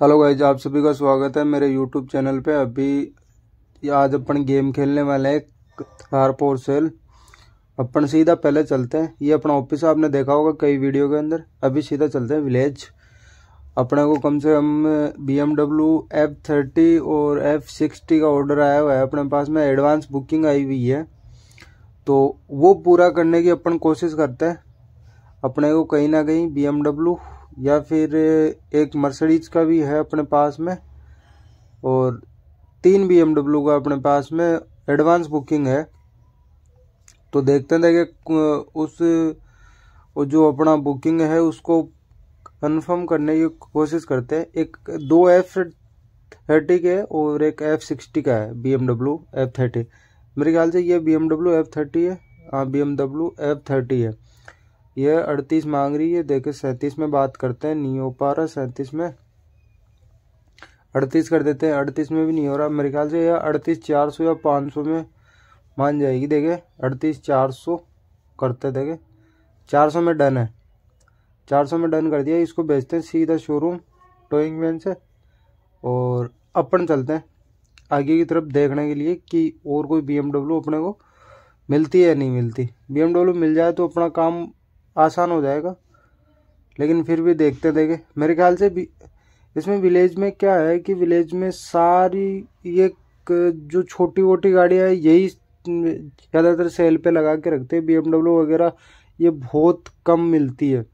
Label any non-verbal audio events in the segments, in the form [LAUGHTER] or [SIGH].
Hello guys आप सभी का स्वागत है मेरे यूट्यूब चैनल पे। अभी आज अपन गेम खेलने वाले हैं कार पोर सेल। अपन सीधा पहले चलते हैं। ये अपना ऑफ़िस आपने देखा होगा कई वीडियो के अंदर। अभी सीधा चलते हैं विलेज। अपने को कम से कम B M W F thirty और एफ़ सिक्सटी का ऑर्डर आया हुआ है। अपने पास में एडवांस बुकिंग आई हुई है। तो वो पूरा करने की अपन कोशिश करते हैं। अपने को कहीं ना कहीं बी एम डब्ल्यू या फिर एक मर्सडीज का भी है अपने पास में, और तीन बी का अपने पास में एडवांस बुकिंग है। तो देखते हैं देखे उस जो अपना बुकिंग है, उसको कंफर्म करने की कोशिश करते हैं। एक, दो एफ़ थर्टी के और एक एफ़ सिक्सटी का है बी एफ़ थर्टी मेरे ख्याल से ये बी एफ़ थर्टी है हाँ बी एफ़ थर्टी है। ये अड़तीस मांग रही है देखे सैंतीस में बात करते हैं, नहीं हो पा रहा सैंतीस में। अड़तीस कर देते हैं, अड़तीस में भी नहीं हो रहा। मेरे ख्याल से यह अड़तीस चार सौ या पाँच सौ में मान जाएगी, देखे। अड़तीस चार सौ करते, देखे। चार सौ में डन है। चार सौ में डन कर दिया, इसको बेचते हैं सीधा शोरूम टोइंग वैन से। और अपन चलते हैं आगे की तरफ़ देखने के लिए कि और कोई BMW अपने को मिलती है नहीं मिलती। BMW मिल जाए तो अपना काम आसान हो जाएगा। लेकिन फिर भी देखते देखे। मेरे ख्याल से भी, इसमें विलेज में क्या है कि विलेज में सारी ये जो छोटी वोटी गाड़ियाँ है, यही ज़्यादातर सेल पे लगा के रखते हैं। बी वगैरह, ये बहुत कम मिलती है।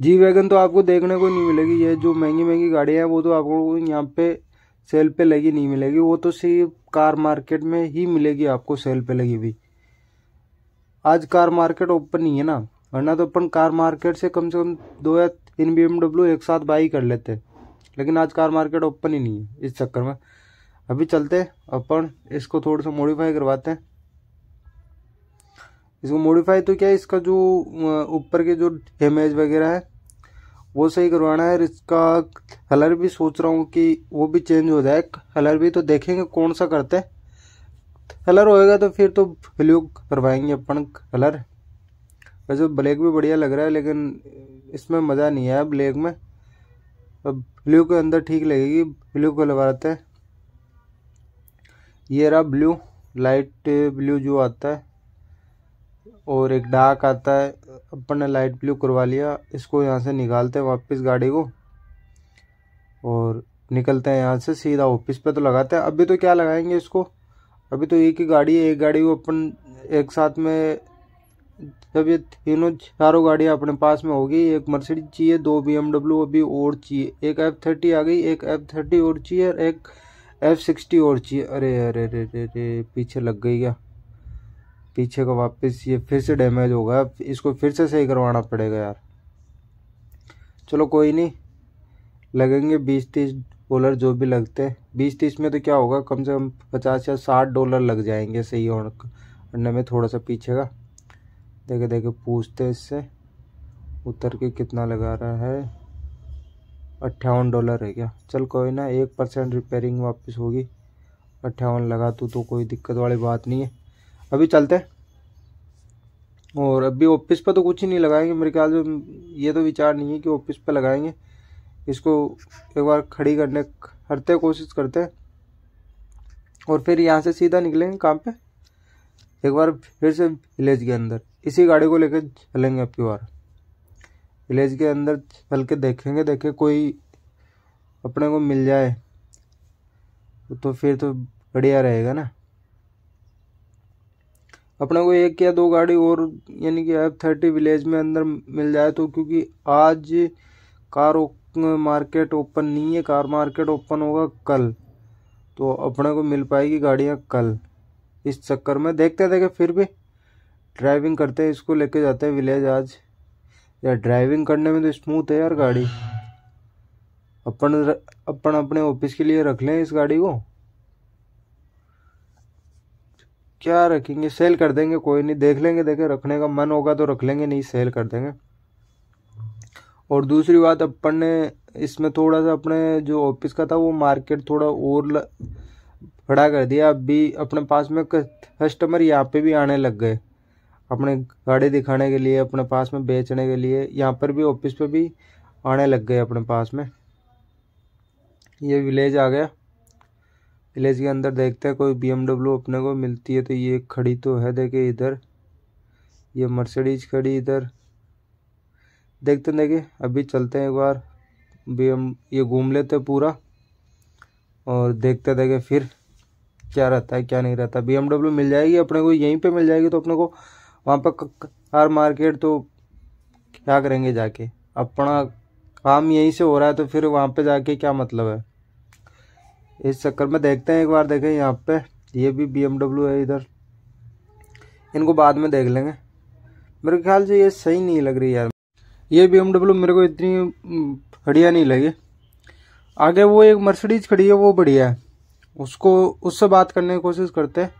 जी वैगन तो आपको देखने को नहीं मिलेगी। ये जो महँगी महँगी गाड़ियाँ हैं, वो तो आपको यहाँ पे सेल पे लगी नहीं मिलेगी। वो तो सिर्फ़ कार मार्केट में ही मिलेगी, आपको सेल पे लगी हुई। आज कार मार्केट ओपन नहीं है ना। वरना तो अपन कार मार्केट से कम से कम दो या तीन बी एक साथ बाई कर लेते। लेकिन आज कार मार्केट ओपन ही नहीं है इस चक्कर में। अभी चलते अपन इसको थोड़ा सा मॉडिफाई करवाते हैं। इसको मॉडिफाई तो क्या है, इसका जो ऊपर के जो इमेज वगैरह है, वो सही करवाना है। इसका कलर भी सोच रहा हूँ कि वो भी चेंज हो जाए। कलर भी तो देखेंगे कौन सा करते हैं। कलर होएगा तो फिर तो ब्लू करवाएँगे अपन कलर। वैसे ब्लैक भी बढ़िया लग रहा है, लेकिन इसमें मज़ा नहीं आया ब्लैक में। अब ब्लू के अंदर ठीक लगेगी ब्लू को लगाते हैं। ये रहा ब्लू लाइट ब्लू जो आता है, और एक डार्क आता है। अपन ने लाइट ब्लू करवा लिया, इसको यहाँ से निकालते हैं वापस गाड़ी को, और निकलते हैं यहाँ से सीधा ऑफ़िस पे तो लगाते हैं। अभी तो क्या लगाएँगे इसको? अभी तो एक ही गाड़ी है, एक गाड़ी को अपन एक साथ में जब ये तीनों, चारों गाड़ियाँ अपने पास में होगी, एक मर्सिडीज चाहिए, दो बी एमडब्ल्यू अभी और चाहिए। एक एफ़ थर्टी आ गई, एक एफ़ थर्टी और चाहिए और एक एफ़ सिक्सटी और चाहिए। अरे अरे अरे अरे अरे, पीछे लग गई क्या? पीछे का वापस ये फिर से डैमेज हो गया इसको फिर से सही करवाना पड़ेगा यार। चलो कोई नहीं, लगेंगे बीस तीस डॉलर जो भी लगते हैं। बीस तीस में तो क्या होगा कम से कम पचास या साठ डॉलर लग जाएँगे सही अंडे में थोड़ा सा पीछे का। देखे देखे पूछते इससे। उतर के कितना लगा रहा है? अट्ठावन डॉलर है क्या? चल कोई ना एक परसेंट रिपेयरिंग वापस होगी। अट्ठावन लगा तो, तो कोई दिक्कत वाली बात नहीं है। अभी चलते और अभी ऑफ़िस पर तो कुछ ही नहीं लगाएँगे। मेरे ख्याल से ये तो विचार नहीं है कि ऑफ़िस पर लगाएँगे। इसको एक बार खड़ी करने करते कोशिश करते और फिर यहाँ से सीधा निकलेंगे काम पे। एक बार फिर से विलेज के अंदर। इसी गाड़ी को लेकर चलेंगे अब की बार। विलेज के अंदर चल के देखेंगे, देखे कोई अपने को मिल जाए तो फिर तो बढ़िया रहेगा ना। अपने को एक या दो गाड़ी और, यानी कि एफ़ थर्टी विलेज में अंदर मिल जाए तो क्योंकि आज कार मार्केट ओपन नहीं है कार मार्केट ओपन होगा कल। तो अपने को मिल पाएगी गाड़ियाँ कल। इस चक्कर में देखते देखे, फिर भी ड्राइविंग करते हैं, इसको लेके जाते हैं विलेज आज। यार ड्राइविंग करने में तो स्मूथ है यार गाड़ी। अपन अपन अपने ऑफ़िस के लिए रख लें इस गाड़ी को। क्या रखेंगे? सेल कर देंगे, कोई नहीं। देख लेंगे, देखे, रखने का मन होगा तो रख लेंगे, नहीं सेल कर देंगे। और दूसरी बात, अपन ने इसमें थोड़ा सा अपने जो ऑफ़िस का था, वो मार्केट थोड़ा और बड़ा कर दिया। अभी अपने पास में कस्टमर यहाँ पे भी आने लग गए। अपने गाड़ी दिखाने के लिए, अपने पास में बेचने के लिए, यहाँ पर भी ऑफ़िस पे भी आने लग गए अपने पास में। ये विलेज आ गया। विलेज के अंदर देखते हैं, कोई बी अपने को मिलती है तो ये खड़ी तो है, देखे इधर। ये मर्सिडीज खड़ी इधर। देखते देखे अभी चलते हैं एक बार। बीएम ये घूम लेते पूरा और देखते देखे फिर क्या रहता है, क्या नहीं रहता। बीएमडब्ल्यू मिल जाएगी, अपने को यहीं पे मिल जाएगी तो अपने को वहाँ पर कार मार्केट तो क्या करेंगे जाके? अपना काम यहीं से हो रहा है तो फिर वहाँ पे जाके क्या मतलब है? इस चक्कर में देखते हैं एक बार, देखें यहाँ पे। ये भी बीएमडब्ल्यू है इधर। इनको बाद में देख लेंगे। मेरे ख्याल से ये सही नहीं लग रही यार। ये बीएमडब्ल्यू मेरे को इतनी बढ़िया नहीं लगी। आगे वो एक मर्सिडीज खड़ी है, वो बढ़िया है। उसको, उससे बात करने की कोशिश करते हैं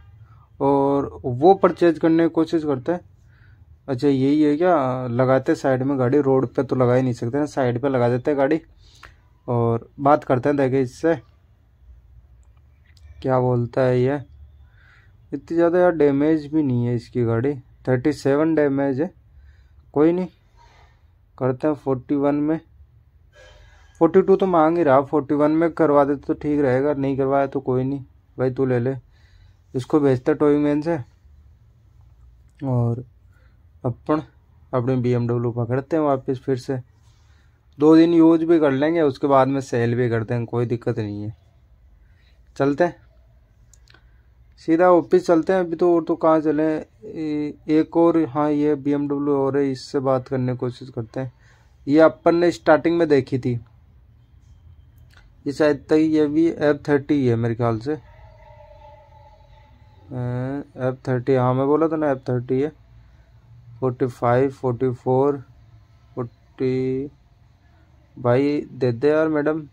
और वो परचेज करने की कोशिश करते हैं। अच्छा यही है क्या? लगाते साइड में गाड़ी रोड पे तो लगा ही नहीं सकते ना साइड पे लगा देते हैं गाड़ी और बात करते हैं देखे इससे। क्या बोलता है ये? इतनी ज़्यादा यार डैमेज भी नहीं है इसकी गाड़ी। थर्टी सेवन डैमेज है। कोई नहीं। करते हैं फोर्टी वन में। फोर्टी टू तो मांग ही रहा, फोर्टी वन में करवा देते तो ठीक रहेगा, नहीं करवाया तो कोई नहीं। भाई तू ले ले। इसको भेजते टोइंग मैन से। और अपन अपने बी एमडब्ल्यू पकड़ते हैं वापस फिर से। दो दिन यूज़ भी कर लेंगे, उसके बाद में सेल भी करते हैं कोई दिक्कत नहीं है। चलते हैं। सीधा ऑफ़िस चलते हैं। अभी तो और तो कहाँ चले एक और हाँ ये बीएमडब्ल्यू और है, इससे बात करने की कोशिश करते हैं। ये अपन ने स्टार्टिंग में देखी थी। ये शायद तक ये भी एफ़ थर्टी है मेरे ख्याल से। एफ़ थर्टी हाँ मैं बोला था ना एफ़ थर्टी है। Forty five forty four forty भाई, दे दे यार मैडम।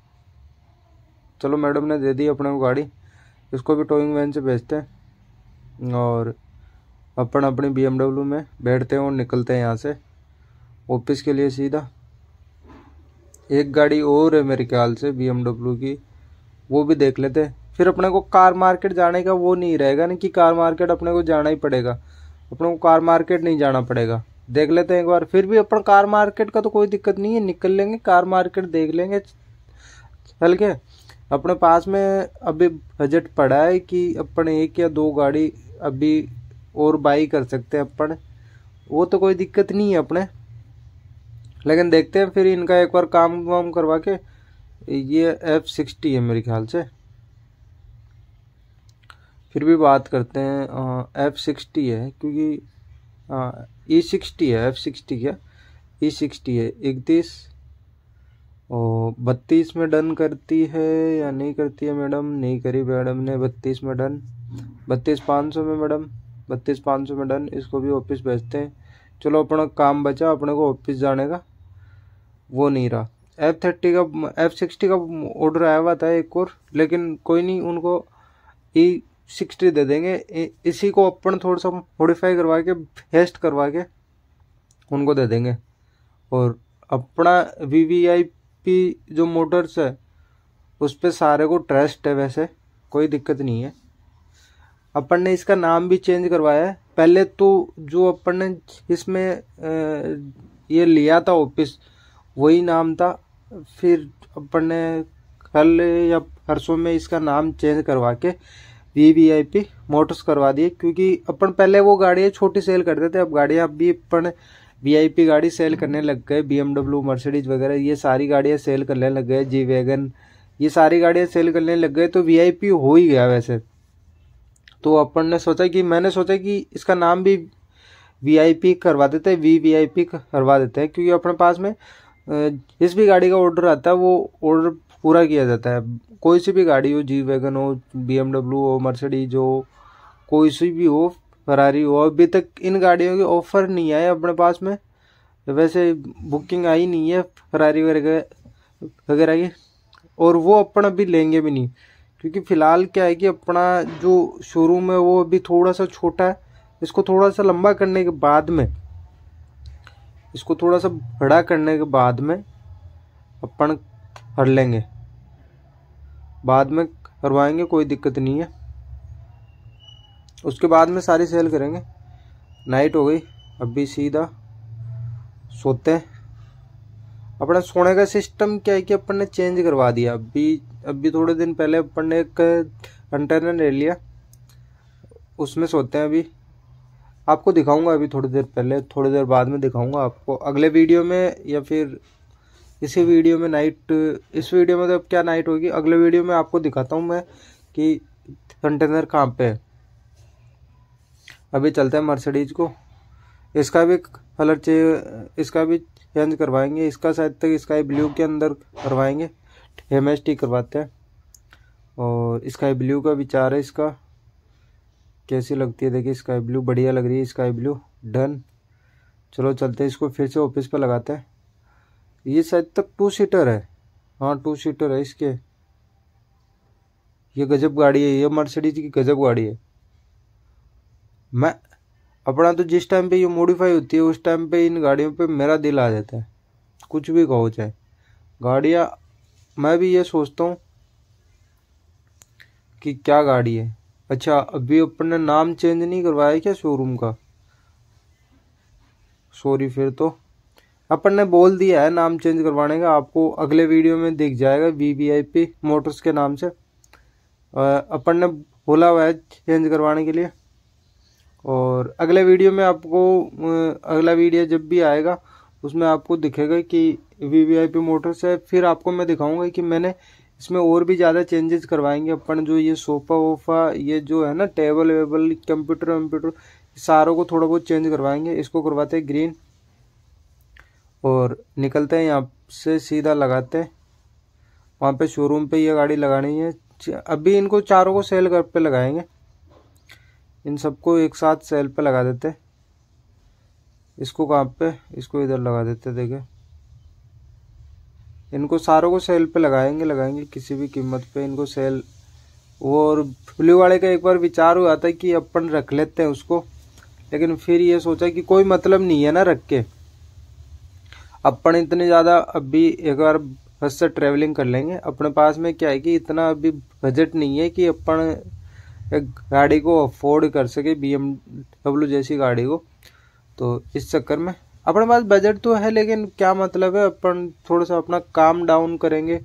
चलो मैडम ने दे दी अपने को गाड़ी। इसको भी टोइंग वैन से भेजते हैं। और अपन अपनी बीएमडब्ल्यू में बैठते हैं और निकलते हैं यहाँ से। ऑफ़िस के लिए सीधा। एक गाड़ी और है मेरे ख्याल से बीएमडब्ल्यू की। वो भी देख लेते हैं। फिर अपने को कार मार्केट जाने का वो नहीं रहेगा ना कि कार मार्केट अपने को जाना ही पड़ेगा। अपने को कार मार्केट नहीं जाना पड़ेगा। देख लेते हैं एक बार। फिर भी अपन कार मार्केट का तो कोई दिक्कत नहीं है। निकल लेंगे, कार मार्केट देख लेंगे। चल के अपने पास में अभी बजट पड़ा है कि अपन एक या दो गाड़ी अभी और बाई कर सकते हैं अपन। वो तो कोई दिक्कत नहीं है अपने। लेकिन देखते हैं, फिर इनका एक बार काम वाम करवा के, ये एफ़ सिक्सटी है मेरे ख्याल से। फिर भी बात करते हैं एफ़ सिक्सटी है, क्योंकि ई सिक्सटी है एफ़ सिक्सटी क्या? ई सिक्सटी है, इकतीस। और बत्तीस में डन करती है या नहीं करती है मैडम? नहीं करी मैडम ने बत्तीस में डन। बत्तीस पाँच सौ में मैडम। बत्तीस पाँच सौ में डन। इसको भी ऑफ़िस भेजते हैं। चलो अपना काम बचा, अपने को ऑफ़िस जाने का। वो नहीं रहा। एफ़ थर्टी का एफ़ सिक्सटी का ऑर्डर आया हुआ था एक और, लेकिन कोई नहीं, उनको ई सिक्सटी दे देंगे। इसी को अपन थोड़ा सा मॉडिफाई करवा के हेस्ट करवा के उनको दे देंगे। और अपना वी वी आई पी जो मोटर्स है, उस पर सारे को ट्रस्ट है वैसे, कोई दिक्कत नहीं है। अपन ने इसका नाम भी चेंज करवाया है। पहले तो जो अपन ने इसमें ये लिया था ऑफ़िस वही नाम था। फिर अपन ने कल या परसों में इसका नाम चेंज करवा के V V I P motors करवा दिए, क्योंकि अपन पहले वो गाड़ियाँ छोटी सेल करते थे, अब गाड़ियाँ भी अपन वीआईपी गाड़ी सेल करने लग गए बीएमडब्ल्यू मर्सिडीज वगैरह, ये सारी गाड़ियाँ सेल करने लग गए जी वैगन ये सारी गाड़ियाँ सेल करने लग गए तो वीआईपी हो ही गया वैसे। तो अपन ने सोचा कि, मैंने सोचा कि इसका नाम भी वीआईपी करवा देते हैं वी वी करवा देते हैं, क्योंकि अपने पास में जिस भी गाड़ी का ऑर्डर आता है, वो ऑर्डर पूरा किया जाता है। कोई सी भी गाड़ी हो जी वैगन हो बीएमडब्ल्यू हो मर्सिडीज हो, कोई सी भी हो फरारी हो अभी तक इन गाड़ियों के ऑफ़र नहीं आए अपने पास में। वैसे बुकिंग आई नहीं है फरारी वगैरह वगैरह की। और वो अपन अभी लेंगे भी नहीं। क्योंकि फ़िलहाल क्या है कि अपना जो शोरूम है, वो अभी थोड़ा सा छोटा है। इसको थोड़ा सा लंबा करने के बाद में, इसको थोड़ा सा बड़ा करने के बाद में अपन कर लेंगे। बाद में करवाएँगे, कोई दिक्कत नहीं है। उसके बाद में सारी सेल करेंगे। नाइट हो गई। अभी सीधा सोते हैं। अपना सोने का सिस्टम क्या है कि अपन ने चेंज करवा दिया। अभी अभी थोड़े दिन पहले अपन ने एक कंटेनर ले लिया। उसमें सोते हैं अभी। आपको दिखाऊँगा अभी थोड़ी देर पहले। थोड़ी देर बाद में दिखाऊँगा आपको। अगले वीडियो में या फिर इसी वीडियो में नाइट इस वीडियो में तो अब क्या नाइट होगी? अगले वीडियो में आपको दिखाता हूँ मैं कि कंटेनर कहाँ पे है। अभी चलते हैं मर्सिडीज को। इसका भी कलर इसका भी चेंज करवाएँगे। इसका शायद तक स्काई ब्लू के अंदर करवाएँगे। एम एस टी करवाते हैं। और स्काई ब्लू का विचार है इसका। कैसी लगती है? देखिए स्काई ब्लू बढ़िया लग रही है स्काई ब्लू डन चलो, चलते हैं इसको फिर से ऑफ़िस पर लगाते हैं। ये शायद तक टू सीटर है। हाँ टू सीटर है इसके। ये गजब गाड़ी है। ये मर्सिडीज की गजब गाड़ी है। मैं अपना तो जिस टाइम पे ये मॉडिफाई होती है, उस टाइम पे इन गाड़ियों पे मेरा दिल आ जाता है। कुछ भी कहो चाहे। गाड़ियाँ, मैं भी ये सोचता हूँ कि क्या गाड़ी है। अच्छा अभी अपन ने नाम चेंज नहीं करवाया क्या शोरूम का? सॉरी फिर तो। अपन ने बोल दिया है नाम चेंज करवाने का। आपको अगले वीडियो में दिख जाएगा V V I P motors के नाम से। अपन ने बोला हुआ है चेंज करवाने के लिए। और अगले वीडियो में आपको अगला वीडियो जब भी आएगा, उसमें आपको दिखेगा कि V V I P motors है। फिर आपको मैं दिखाऊँगा कि मैंने इसमें और भी ज़्यादा चेंजेस करवाएँगे। अपन जो ये सोफ़ा वोफा, ये जो है ना टेबल वेबल कंप्यूटर वम्प्यूटर, सारों को थोड़ा बहुत चेंज करवाएँगे। इसको करवाते हैं ग्रीन और निकलते हैं यहाँ से सीधा लगाते हैं। वहाँ पे शोरूम पे ये गाड़ी लगानी है। अभी इनको चारों को सेल कर पे लगाएँगे। इन सबको एक साथ सेल पे लगा देते। इसको कहाँ पे, इसको इधर लगा देते, देखे। इनको सारों को सेल पे लगाएँगे लगाएँगे किसी भी कीमत पे। इनको सेल और ब्लू वाले का एक बार विचार हुआ था कि अपन रख लेते हैं उसको, लेकिन फिर ये सोचा कि कोई मतलब नहीं है ना रख के। अपन इतने ज़्यादा अभी एक बार बस से ट्रेवलिंग कर लेंगे। अपने पास में क्या है कि इतना अभी बजट नहीं है कि अपन गाड़ी को अफोर्ड कर सके बी डब्ल्यू जैसी गाड़ी को। तो इस चक्कर में अपने पास बजट तो है, लेकिन क्या मतलब है? अपन थोड़ा सा अपना काम डाउन करेंगे।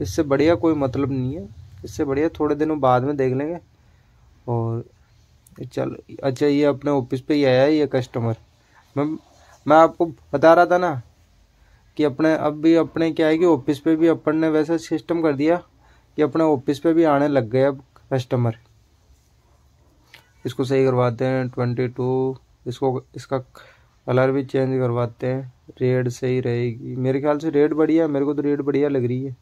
इससे बढ़िया कोई मतलब नहीं है। इससे बढ़िया थोड़े दिनों बाद में देख लेंगे। और चल अच्छा ये अपने ऑफ़िस पे ही आया है, ये कस्टमर मैं मैं आपको बता रहा था ना कि अपने, अब भी अपने क्या है कि ऑफ़िस पे भी अपन ने वैसा सिस्टम कर दिया कि अपने ऑफ़िस पे भी आने लग गए अब कस्टमर इसको सही करवाते हैं ट्वेंटी टू इसको, इसका कलर भी चेंज करवाते हैं। रेड सही रहेगी। मेरे ख्याल से रेड बढ़िया, मेरे को तो रेड बढ़िया लग रही है।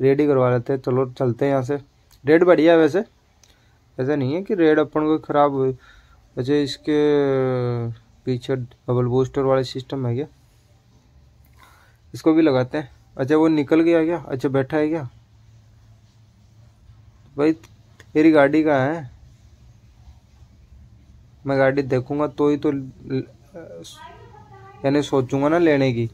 रेड ही करवा लेते हैं। चलो, चलते हैं यहाँ से। रेड बढ़िया है वैसे। ऐसा नहीं है कि रेड अपन को ख़राब हुई वैसे इसके पीछे डबल बूस्टर वाला सिस्टम है क्या? इसको भी लगाते हैं। अच्छा वो निकल गया क्या? अच्छा बैठा है क्या? भाई, तेरी गाड़ी कहाँ है? मैं गाड़ी देखूँगा तो ही तो यानी सोचूँगा ना लेने की।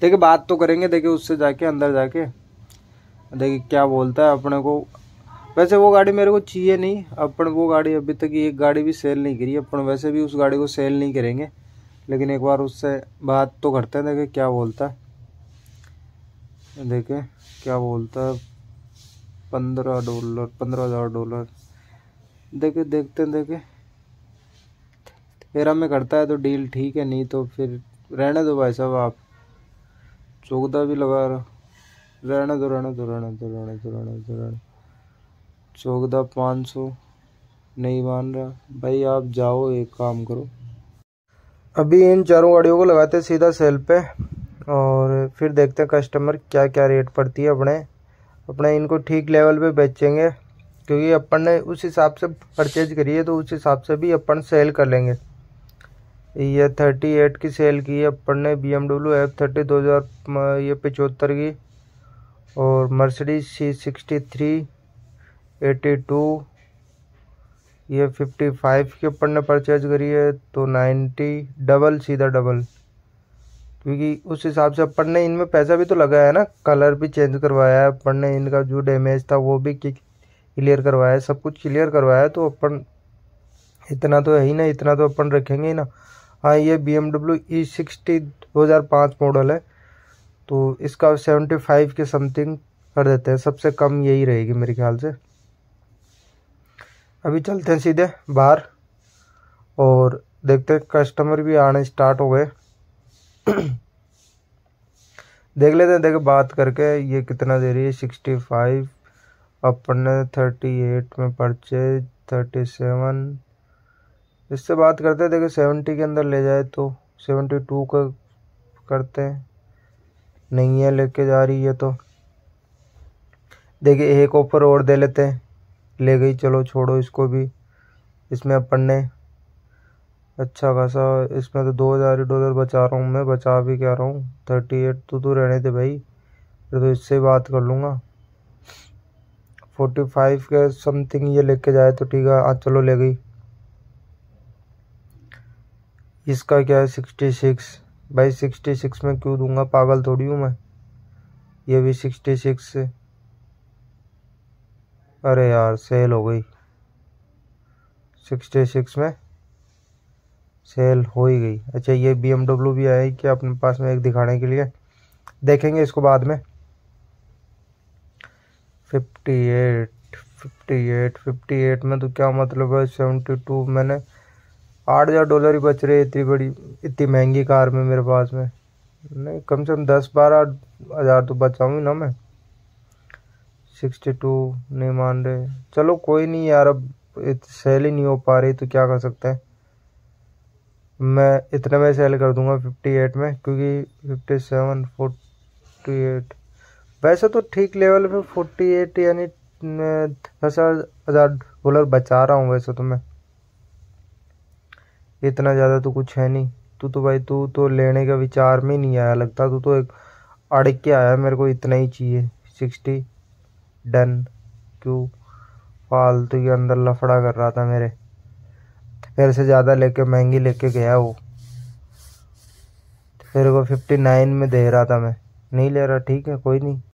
देखिए, बात तो करेंगे, देखिए, उससे जाके, अंदर जाके। देखिए, क्या बोलता है अपने को। वैसे वो गाड़ी मेरे को चाहिए नहीं। अपन वो गाड़ी अभी तक एक गाड़ी भी सेल नहीं करी। अपन वैसे भी उस गाड़ी को सेल नहीं करेंगे। लेकिन एक बार उससे बात तो करते हैं देखे क्या बोलता है। देखे क्या बोलता है। पंद्रह डॉलर पंद्रह हज़ार डॉलर देखे देखते हैं देखे तेरह में करता है तो डील ठीक है, नहीं तो फिर रहने दो भाई साहब आप। चौदह भी लगा रहा। रहने दो रहने दो रहने दो रहने दो रहने दो, रहने चौदह पाँच सौ, नहीं मान रहा। भाई आप जाओ, एक काम करो। अभी इन चारों गाड़ियों को लगाते हैं सीधा सेल पे, और फिर देखते हैं कस्टमर क्या क्या रेट पड़ती है अपने। अपने इनको ठीक लेवल पे बेचेंगे, क्योंकि अपन ने उस हिसाब से परचेज करी है तो उस हिसाब से भी अपन सेल कर लेंगे। ये थर्टी एट की सेल की है, अपन ने B M W F thirty दो हज़ार ये पचहत्तर की और Mercedes C sixty three eighty two ये फिफ्टी फाइव की ऊपर ने परचेज करी है तो नाइन्टी डबल सीधा डबल क्योंकि उस हिसाब से अपन ने इनमें पैसा भी तो लगाया है ना कलर भी चेंज करवाया है, अपन ने इनका जो डैमेज था वो भी क्लियर करवाया है, सब कुछ क्लियर करवाया है तो अपन इतना तो है ही ना इतना तो अपन रखेंगे ही ना। हाँ ये B M W E sixty दो हज़ार पाँच मॉडल है। तो इसका सेवेंटी फाइव के समथिंग कर देते हैं। सबसे कम यही रहेगी मेरे ख्याल से। अभी चलते हैं सीधे बाहर और देखते हैं कस्टमर भी आने स्टार्ट हो गए। [CLEARS THROAT] देख लेते हैं, देखे बात करके, ये कितना दे रही है? सिक्सटी फाइव अपन ने थर्टी एट में परचेज थर्टी सेवन इससे बात करते हैं, देखिए सेवेंटी के अंदर ले जाए तो सेवेंटी टू का करते हैं। नहीं है, लेके जा रही है तो। देखिए, एक ऑफ़र और दे लेते हैं। ले गई, चलो छोड़ो इसको भी। इसमें अपन ने अच्छा खासा, इसमें तो दो हज़ार डॉलर बचा रहा हूँ मैं, बचा भी क्या रहा हूँ? थर्टी एट तो तू रहने दे भाई। फिर तो इससे बात कर लूँगा। फोर्टी फाइव के समथिंग ये लेके जाए तो ठीक है। आज चलो ले गई। इसका क्या है? सिक्सटी सिक्स भाई सिक्सटी सिक्स में क्यों दूँगा? पागल थोड़ी हूँ मैं। ये भी सिक्सटी सिक्स अरे यार सेल हो गई। सिक्सटी सिक्स में सेल हो ही गई। अच्छा ये बी एमडब्ल्यू भी आया क्या अपने पास में एक दिखाने के लिए? देखेंगे इसको बाद में। Fifty eight fifty eight fifty eight में तो क्या मतलब है? सेवेंटी टू मैंने आठ हज़ार डॉलर ही बच रहे इतनी बड़ी, इतनी महँगी कार में मेरे पास में। नहीं, कम से कम दस बारह हज़ार तो बचाऊँगी ना मैं। सिक्सटी टू, नहीं मान रहे। चलो, कोई नहीं यार, अब सेल ही नहीं हो पा रही तो क्या कर सकते हैं? मैं, इतने में सेल कर दूँगा फिफ्टी एट में, क्योंकि फिफ्टी सेवन फोर्टी एट वैसे तो ठीक लेवल पे फोर्टी एट यानी दस हज़ार डॉलर बचा रहा हूँ वैसे तो मैं। इतना ज़्यादा तो कुछ है नहीं। तू तो भाई, तू तो लेने का विचार में नहीं आया लगता। तू तो एक अड़ के आया, मेरे को इतना ही चाहिए। सिक्सटी? डन। क्यों? फालतू के अंदर लफड़ा कर रहा था मेरे। फिर से ज़्यादा लेके, महँगी लेके गया वो। फिर को फिफ्टी नाइन में दे रहा था मैं। नहीं ले रहा, ठीक है, कोई नहीं।